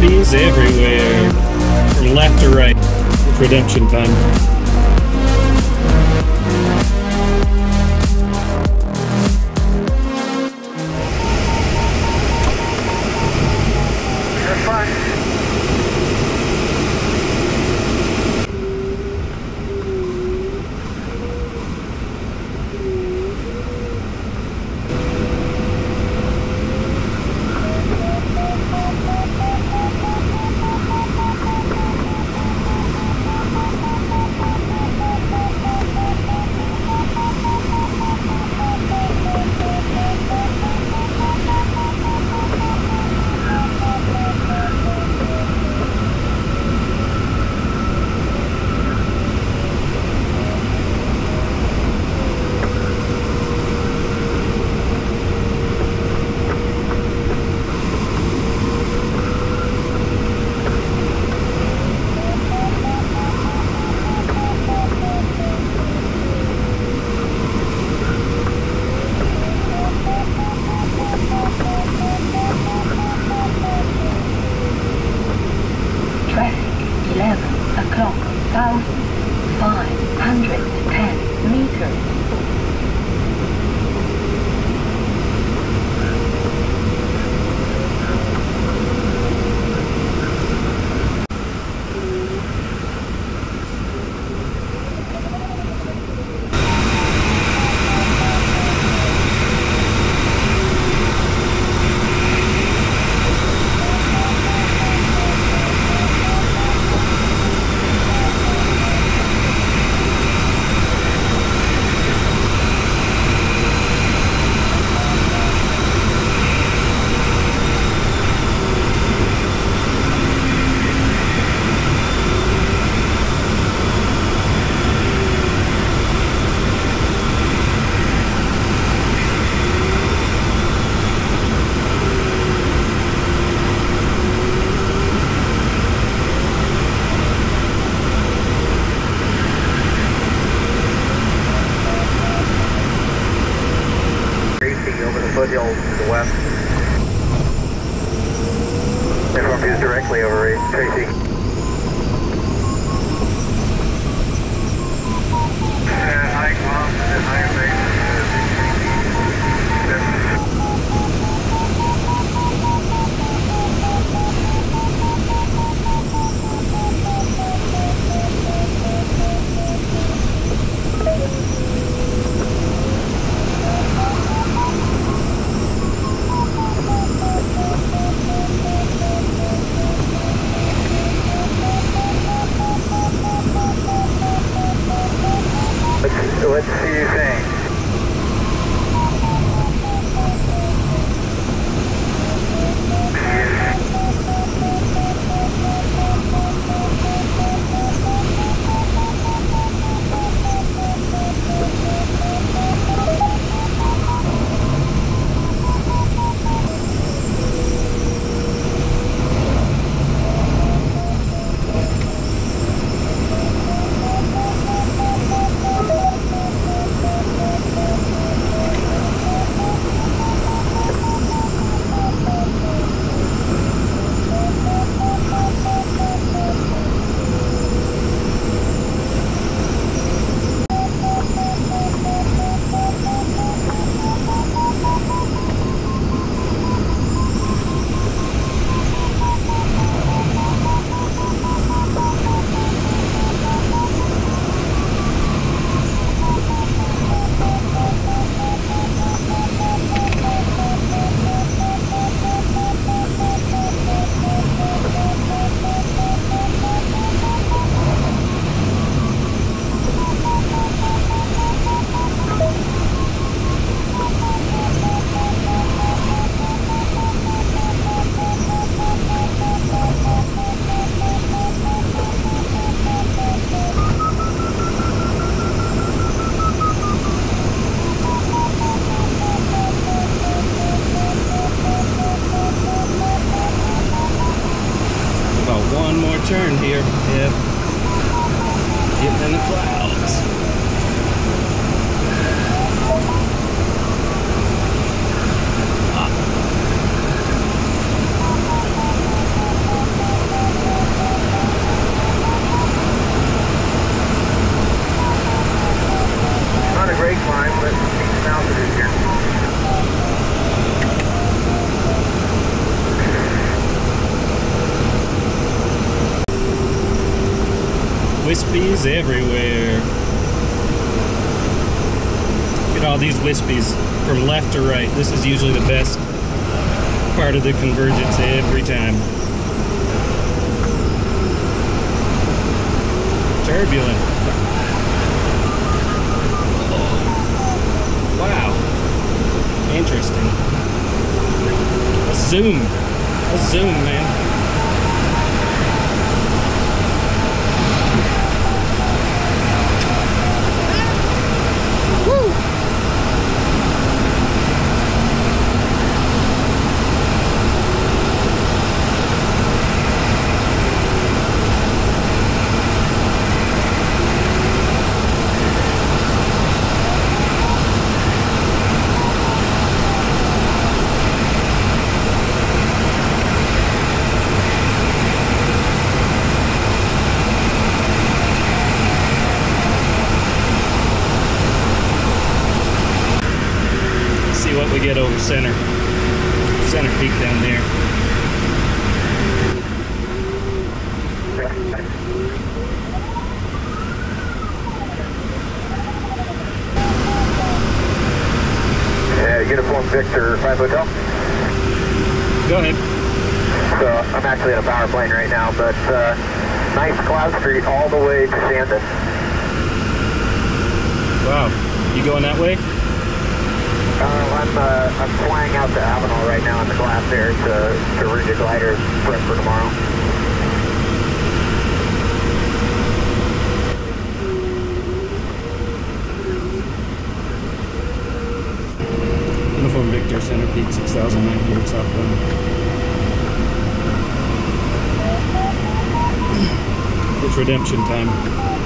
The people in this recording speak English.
Bees everywhere. From left to right. Redemption time. Foothills to the west. Inform is directly over Tracy. Let's, see you saying. ground. Wispies everywhere. At all these wispies from left to right. This is usually the best part of the convergence every time. Turbulent. Wow. Interesting. Let's zoom. Let's zoom, man. Get over center. Center peak down there. Yeah, Uniform Victor 5 Hotel. Go ahead. So I'm actually in a power plane right now, but uh, nice cloud street all the way to Sandon. Wow. You going that way? Uh, I'm uh, I'm flying out to Avenal right now in the glass there to to read the glider prep for tomorrow. Uniform Victor Center Peak 6,900 southbound. It's redemption time.